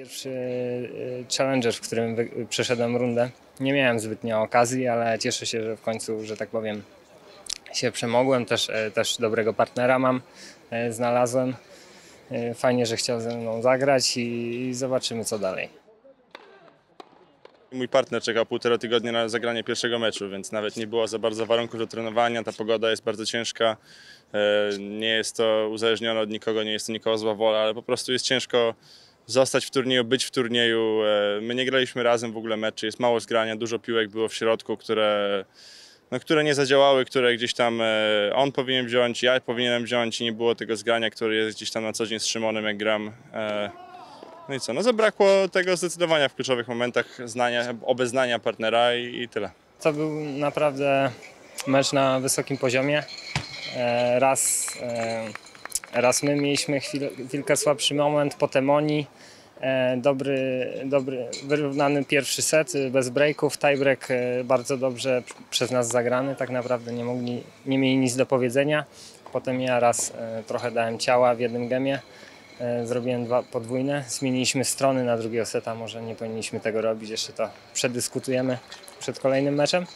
Pierwszy y, challenger, w którym przeszedłem rundę. Nie miałem zbytnio okazji, ale cieszę się, że w końcu, że tak powiem, się przemogłem. Też, e, też dobrego partnera mam, e, znalazłem. E, Fajnie, że chciał ze mną zagrać i, zobaczymy co dalej. Mój partner czekał półtora tygodnia na zagranie pierwszego meczu, więc nawet nie było za bardzo warunków do trenowania. Ta pogoda jest bardzo ciężka. E, Nie jest to uzależnione od nikogo, nie jest to nikogo zła wola, ale po prostu jest ciężko zostać w turnieju, być w turnieju. E, My nie graliśmy razem w ogóle meczy, jest mało zgrania, dużo piłek było w środku, które, no, które nie zadziałały, które gdzieś tam e, on powinien wziąć, ja powinienem wziąć i nie było tego zgrania, które jest gdzieś tam na co dzień z Szymonem, jak gram. E, no i co, no zabrakło tego zdecydowania w kluczowych momentach, znania, obeznania partnera i, i tyle. To był naprawdę mecz na wysokim poziomie. Raz, raz my mieliśmy chwilę, chwilkę słabszy moment, potem oni. E, Dobry, dobry, wyrównany pierwszy set e, bez breaków, tiebreak e, bardzo dobrze przez nas zagrany, tak naprawdę nie mogli, nie mieli nic do powiedzenia. Potem ja raz e, trochę dałem ciała w jednym gemie, e, zrobiłem dwa podwójne, zmieniliśmy strony na drugiego seta, może nie powinniśmy tego robić, jeszcze to przedyskutujemy przed kolejnym meczem.